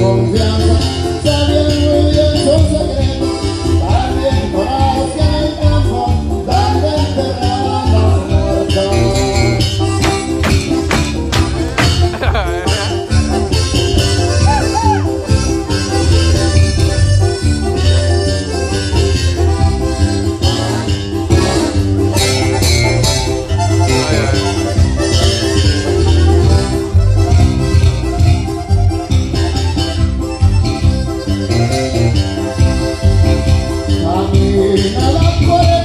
Confianza Amém.